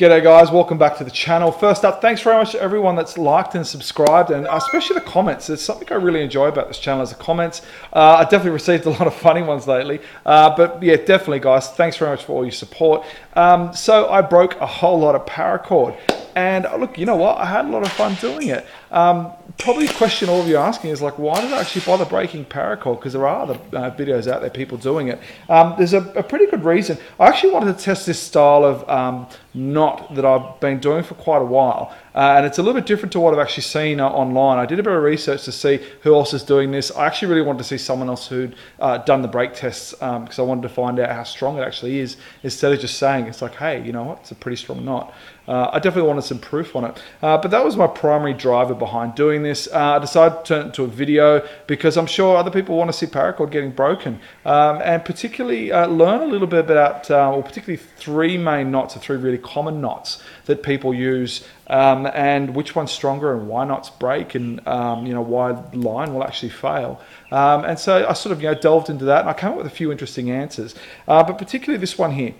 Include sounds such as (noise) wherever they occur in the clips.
G'day guys, welcome back to the channel. First up, thanks very much to everyone that's liked and subscribed and especially the comments. It's something I really enjoy about this channel is the comments. Uh, I definitely received a lot of funny ones lately, uh, but yeah, definitely guys, thanks very much for all your support. Um, so I broke a whole lot of paracord and uh, look, you know what? I had a lot of fun doing it. Um, probably a question all of you are asking is like, why did I actually bother breaking paracord? Because there are other uh, videos out there, people doing it. Um, there's a, a, pretty good reason. I actually wanted to test this style of um, knot that I've been doing for quite a while. Uh, and it's a little bit different to what I've actually seen uh, online. I did a bit of research to see who else is doing this. I actually really wanted to see someone else who'd uh, done the break tests because um, I wanted to find out how strong it actually is instead of just saying it's like, hey, you know what, it's a pretty strong knot. Uh, I definitely wanted some proof on it. Uh, but that was my primary driver behind doing this. Uh, I decided to turn it into a video because I'm sure other people want to see paracord getting broken um, and particularly learn a little bit about, or particularly three main knots, or three really common knots that people use um, and which one's stronger and why knots break and um, you know why line will actually fail. Um, and so I sort of you know delved into that and I came up with a few interesting answers, uh, but particularly this one here.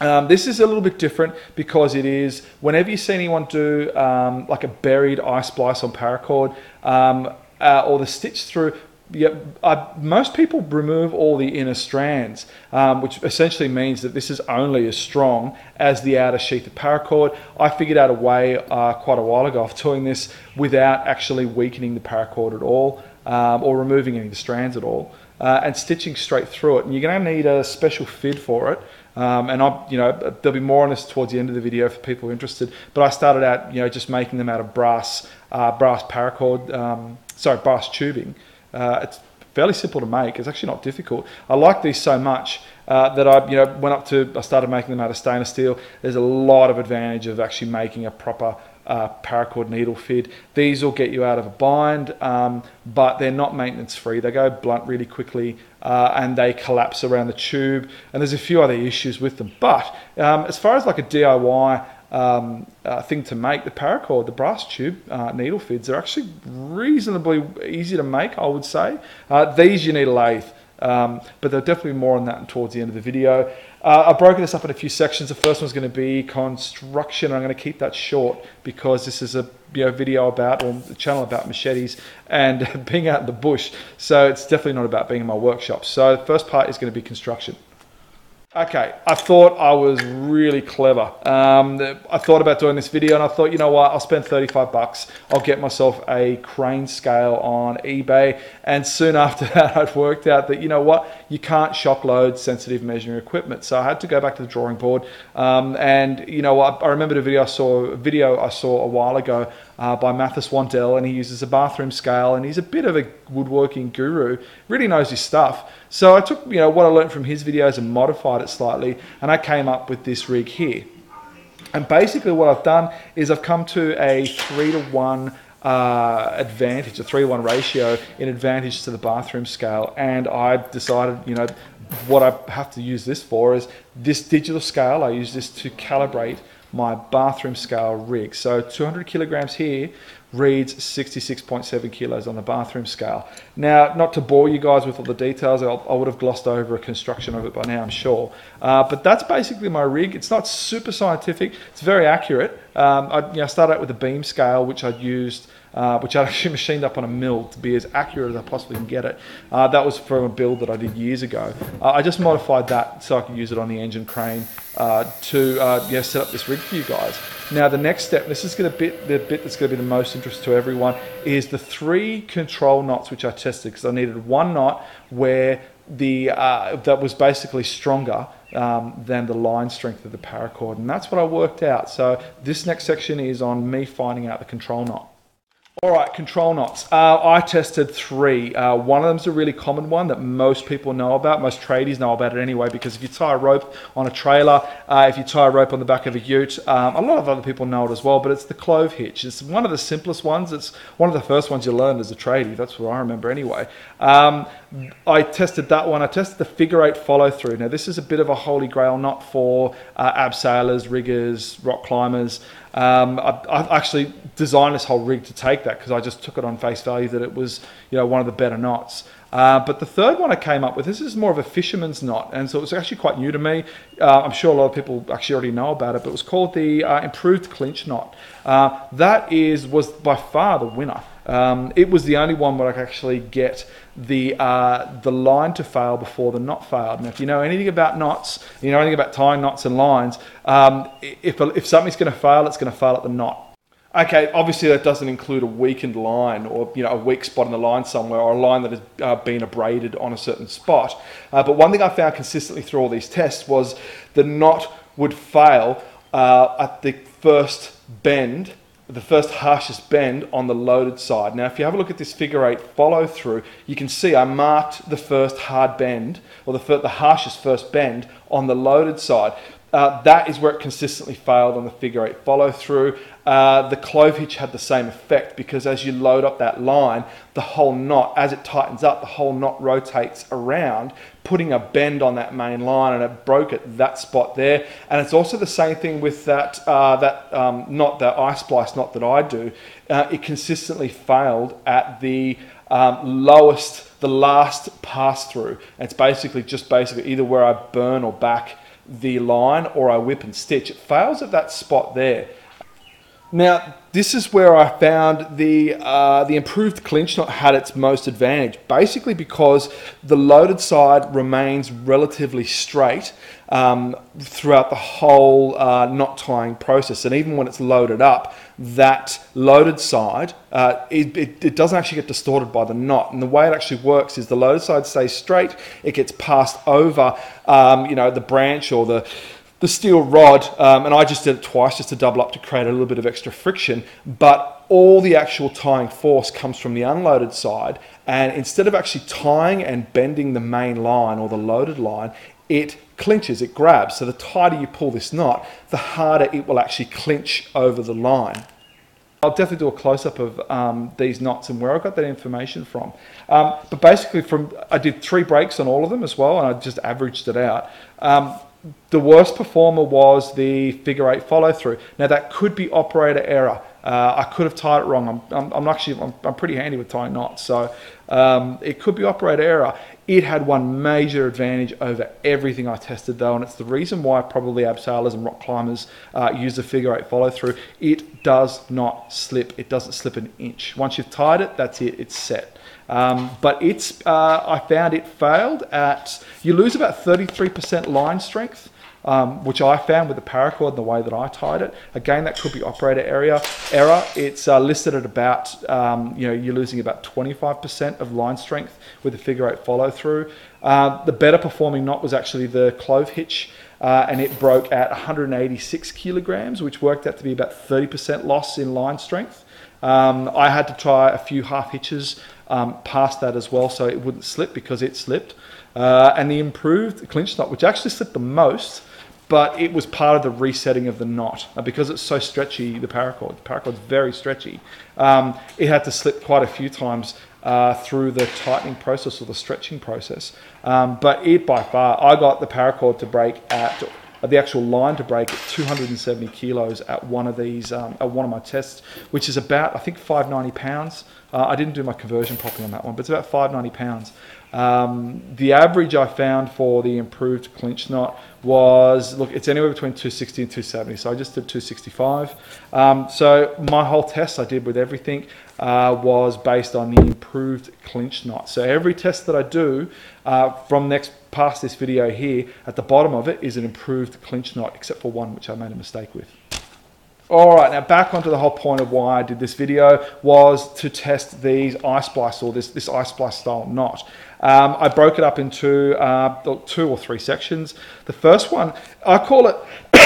Um, this is a little bit different because it is whenever you see anyone do um, like a buried eye splice on paracord um, uh, or the stitch through yeah, I, most people remove all the inner strands, um, which essentially means that this is only as strong as the outer sheath of paracord. I figured out a way uh, quite a while ago of doing this without actually weakening the paracord at all um, or removing any of the strands at all uh, and stitching straight through it. And you're going to need a special fid for it. Um, and I, you know, there'll be more on this towards the end of the video for people interested. But I started out, you know, just making them out of brass, uh, brass paracord, um, sorry, brass tubing. Uh, it's fairly simple to make. It's actually not difficult. I like these so much uh, that I, you know, went up to. I started making them out of stainless steel. There's a lot of advantage of actually making a proper uh, paracord needle fid. These will get you out of a bind, um, but they're not maintenance free. They go blunt really quickly uh, and they collapse around the tube. And there's a few other issues with them. But um, as far as like a DIY um, uh, thing to make. The paracord, the brass tube uh, needle fids, are actually reasonably easy to make, I would say. Uh, these you need a lathe, um, but there'll definitely be more on that towards the end of the video. Uh, I've broken this up in a few sections. The first one's going to be construction. I'm going to keep that short because this is a you know, video about, or a channel about machetes and (laughs) being out in the bush. So it's definitely not about being in my workshop. So the first part is going to be construction. Okay, I thought I was really clever. Um, I thought about doing this video and I thought, you know what, I'll spend 35 bucks. I'll get myself a crane scale on eBay. And soon (laughs) after that, I'd worked out that, you know what, you can't shock load sensitive measuring equipment. So I had to go back to the drawing board. Um, and, you know, I, I remember a video I saw, a video I saw a while ago uh, by Matthias Wandel, and he uses a bathroom scale, and he's a bit of a woodworking guru, really knows his stuff. So I took you know what I learned from his videos and modified it slightly, and I came up with this rig here. And basically, what I've done is I've come to a three to one uh, advantage, a three to one ratio in advantage to the bathroom scale, and I decided, you know, what I have to use this for is this digital scale. I use this to calibrate my bathroom scale rig. So 200 kilograms here reads 66.7 kilos on the bathroom scale. Now, not to bore you guys with all the details, I'll, i would have glossed over a construction of it by now, I'm sure. Uh, but that's basically my rig. It's not super scientific. It's very accurate. Um, I you know, started out with a beam scale, which I'd used uh, which I (laughs) actually machined up on a mill to be as accurate as I possibly can get it. Uh, that was from a build that I did years ago. Uh, I just modified that so I could use it on the engine crane uh, to uh, set up this rig for you guys. Now the next step, this is going to be the bit that's going to be the most interest to everyone, is the three control knots which I tested because I needed one knot where the uh, that was basically stronger um, than the line strength of the paracord, and that's what I worked out. So this next section is on me finding out the control knot. All right, control knots. Uh, I tested three. Uh, one of them is a really common one that most people know about. Most tradies know about it anyway, because if you tie a rope on a trailer, uh, if you tie a rope on the back of a ute, um, a lot of other people know it as well, but it's the clove hitch. It's one of the simplest ones. It's one of the first ones you learn as a tradie. That's what I remember anyway. Um, I tested that one. I tested the figure eight follow through. Now, this is a bit of a holy grail knot for uh, abseilers, riggers, rock climbers. Um, I, I actually designed this whole rig to take that because I just took it on face value that it was you know one of the better knots. Uh, but the third one I came up with, this is more of a fisherman's knot, and so it was actually quite new to me. Uh, I'm sure a lot of people actually already know about it, but it was called the uh, improved clinch knot. Uh, that is was by far the winner. Um, it was the only one where I could actually get the uh, the line to fail before the knot failed. Now, if you know anything about knots, you know anything about tying knots and lines, um, if, if something's going to fail, it's going to fail at the knot. Okay, obviously that doesn't include a weakened line or you know a weak spot in the line somewhere or a line that has uh, been abraded on a certain spot. Uh, but one thing I found consistently through all these tests was the knot would fail uh, at the first bend, the first harshest bend on the loaded side. Now, if you have a look at this figure eight follow through, you can see I marked the first hard bend or the, the harshest first bend on the loaded side. Uh, that is where it consistently failed on the figure eight follow through. Uh, the clove hitch had the same effect because as you load up that line, the whole knot, as it tightens up, the whole knot rotates around, putting a bend on that main line, and it broke at that spot there. And it's also the same thing with that uh, that um, knot, the eye splice knot that I do. Uh, it consistently failed at the um, lowest, the last pass through. It's basically just basically either where I burn or back the line or I whip and stitch. It fails at that spot there. Now, this is where I found the uh, the improved clinch knot had its most advantage. Basically, because the loaded side remains relatively straight um, throughout the whole uh, knot tying process, and even when it's loaded up, that loaded side uh, it, it, it, doesn't actually get distorted by the knot. And the way it actually works is the loaded side stays straight. It gets passed over, um, you know, the branch or the the steel rod, um, and I just did it twice just to double up to create a little bit of extra friction, but all the actual tying force comes from the unloaded side. And instead of actually tying and bending the main line or the loaded line, it clinches, it grabs. So the tighter you pull this knot, the harder it will actually clinch over the line. I'll definitely do a close up of um, these knots and where I got that information from. Um, but basically, from I did three breaks on all of them as well, and I just averaged it out. Um, the worst performer was the figure eight follow through. Now that could be operator error. Uh, I could have tied it wrong. I'm, I'm, I'm actually I'm, I'm, pretty handy with tying knots, so um, it could be operator error. It had one major advantage over everything I tested though, and it's the reason why probably abseilers and rock climbers uh, use the figure eight follow through. It does not slip. It doesn't slip an inch. Once you've tied it, that's it. It's set. Um, but it's, uh, I found it failed at, you lose about 33% line strength. Um, which I found with the paracord and the way that I tied it. Again, that could be operator area error. It's uh, listed at about, um, you know, you're losing about 25% of line strength with the figure eight follow through. Uh, the better performing knot was actually the clove hitch. Uh, and it broke at 186 kilograms, which worked out to be about 30% loss in line strength. Um, I had to try a few half hitches um, past that as well so it wouldn't slip because it slipped. Uh, and the improved clinch knot, which actually slipped the most, but it was part of the resetting of the knot. Uh, because it's so stretchy, the paracord, the paracord's very stretchy, um, it had to slip quite a few times uh, through the tightening process or the stretching process. Um, but it by far, I got the paracord to break at the actual line to break at 270 kilos at one of these um, at one of my tests, which is about I think 590 pounds. Uh, I didn't do my conversion properly on that one, but it's about 590 pounds. Um, the average I found for the improved clinch knot was look, it's anywhere between 260 and 270. So I just did 265. Um, so my whole test I did with everything uh, was based on the improved clinch knot. So every test that I do uh, from next past this video here, at the bottom of it is an improved clinch knot, except for one which I made a mistake with. All right, now back onto the whole point of why I did this video was to test these eye splice or this, this eye splice style knot. Um, I broke it up into uh, two or three sections. The first one, I call it,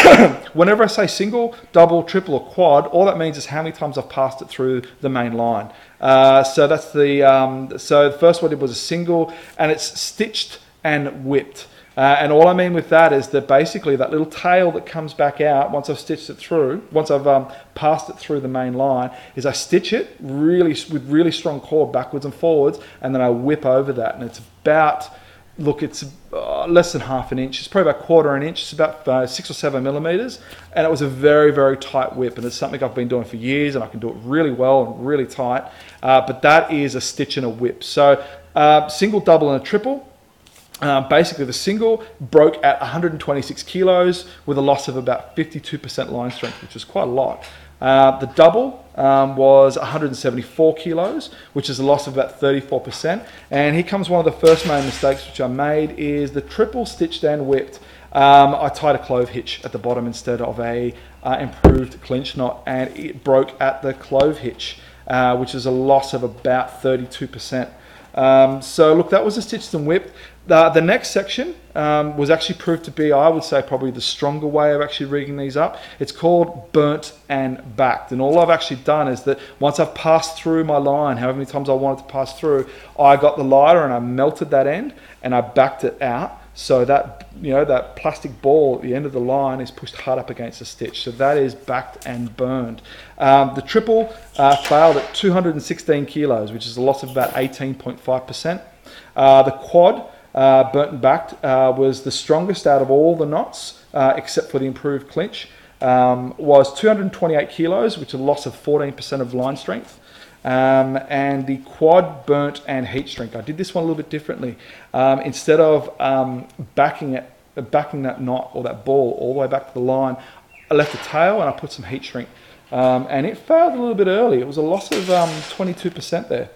(coughs) whenever I say single, double, triple, or quad, all that means is how many times I've passed it through the main line. Uh, so that's the, um, so the first one it was a single and it's stitched and whipped. Uh, and all I mean with that is that basically that little tail that comes back out once I've stitched it through, once I've um, passed it through the main line, is I stitch it really with really strong cord backwards and forwards, and then I whip over that, and it's about look, it's uh, less than half an inch. It's probably about a quarter an inch. It's about uh, six or seven millimeters, and it was a very, very tight whip. And it's something I've been doing for years, and I can do it really well and really tight. Uh, but that is a stitch and a whip. So uh, single, double, and a triple. Uh, basically, the single broke at 126 kilos with a loss of about 52% line strength, which is quite a lot. Uh, the double um, was 174 kilos, which is a loss of about 34%. And here comes one of the first main mistakes which I made is the triple stitched and whipped. Um, I tied a clove hitch at the bottom instead of a uh, improved clinch knot, and it broke at the clove hitch, uh, which is a loss of about 32%. Um, so look, that was a stitched and whipped. The, the next section um, was actually proved to be, I would say, probably the stronger way of actually rigging these up. It's called burnt and backed. And all I've actually done is that once I've passed through my line, however many times I wanted to pass through, I got the lighter and I melted that end and I backed it out. So that you know that plastic ball at the end of the line is pushed hard up against the stitch. So that is backed and burned. Um, the triple uh, failed at 216 kilos, which is a loss of about 18.5%. Uh, the quad uh, burnt and backed uh, was the strongest out of all the knots, uh, except for the improved clinch. Um, was 228 kilos, which is a loss of 14% of line strength. Um, and the quad burnt and heat shrink. I did this one a little bit differently. Um, instead of um, backing it, backing that knot or that ball all the way back to the line, I left the tail and I put some heat shrink. Um, and it failed a little bit early. It was a loss of 22% um, there.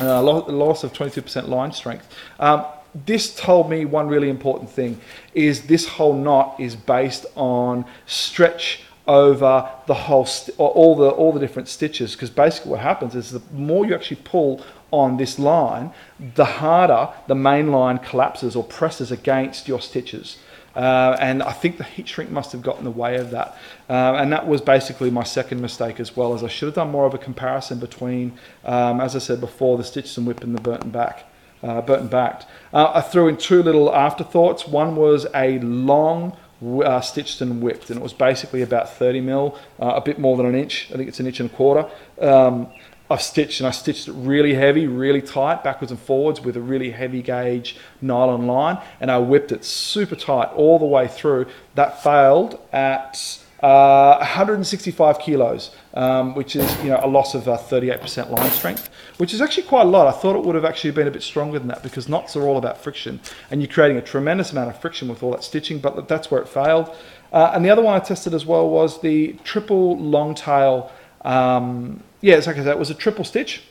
Uh, loss of 22% line strength. Um, this told me one really important thing is this whole knot is based on stretch over the whole st- all the all the different stitches because basically what happens is the more you actually pull on this line the harder the main line collapses or presses against your stitches uh, and I think the heat shrink must have got in the way of that. Uh, and that was basically my second mistake as well, as I should have done more of a comparison between, um, as I said before, the stitches and whip and the burnt and back uh, burnt and backed. Uh, I threw in two little afterthoughts. One was a long uh, stitched and whipped, and it was basically about 30 mil, uh, a bit more than an inch. I think it's an inch and a quarter. Um, I've stitched and I stitched it really heavy, really tight, backwards and forwards with a really heavy gauge nylon line, and I whipped it super tight all the way through. That failed at uh, 165 kilos, um, which is you know a loss of 38% uh, line strength, which is actually quite a lot. I thought it would have actually been a bit stronger than that because knots are all about friction, and you're creating a tremendous amount of friction with all that stitching. But that's where it failed. Uh, and the other one I tested as well was the triple long tail. Um, yeah, it's like I said, it was a triple stitch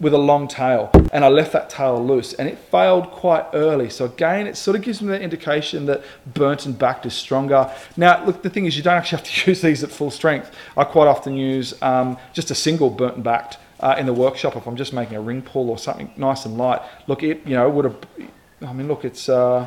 with a long tail and I left that tail loose and it failed quite early. So again, it sort of gives me the indication that burnt and backed is stronger. Now, look, the thing is you don't actually have to (laughs) use these at full strength. I quite often use um, just a single burnt and backed uh, in the workshop if I'm just making a ring pull or something nice and light. Look, it, you know, would have, I mean, look, it's, uh,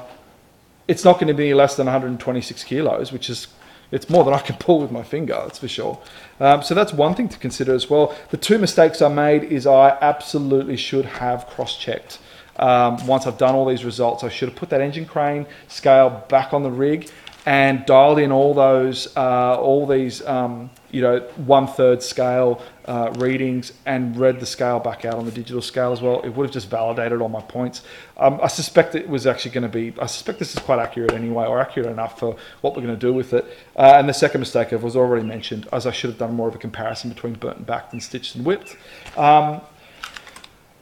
it's not going to be less than 126 kilos, which is it's more than I can pull with my finger, that's for sure. Um, so that's one thing to consider as well. The two mistakes I made is I absolutely should have cross-checked. Um, once I've done all these results, I should have put that engine crane scale back on the rig and dialed in all those, uh, all these, um, you know, one third scale uh, readings and read the scale back out on the digital scale as well. It would have just validated all my points. Um, I suspect it was actually going to be, I suspect this is quite accurate anyway, or accurate enough for what we're going to do with it. Uh, and the second mistake was already mentioned, as I should have done more of a comparison between burnt and backed and stitched and whipped. Um,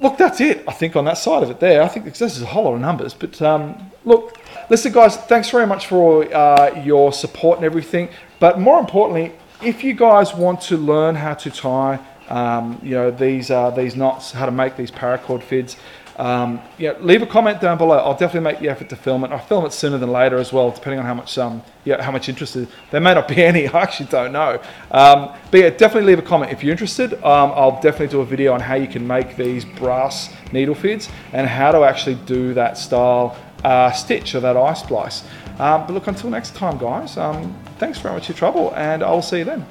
look, that's it, I think, on that side of it there. I think this is a whole lot of numbers. But um, look, listen, guys, thanks very much for uh, your support and everything. But more importantly, if you guys want to learn how to tie, um, you know, these uh, these knots, how to make these paracord fids, um, yeah, leave a comment down below. I'll definitely make the effort to film it. I'll film it sooner than later as well, depending on how much um, yeah, how much interest is. there may not be (laughs) any. I actually don't know. Um, but yeah, definitely leave a comment if you're interested. Um, I'll definitely do a video on how you can make these brass needle fids and how to actually do that style uh, stitch or that eye splice. Um, but look, until next time, guys. Um, thanks very much for your trouble, and I'll see you then.